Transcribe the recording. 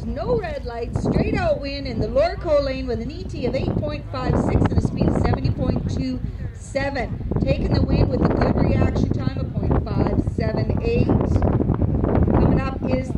lights, no red lights, straight out wind in the Lorco lane with an ET of 8.56 and a speed of 70.27. Taking the win with a good reaction time of 0.578. Coming up is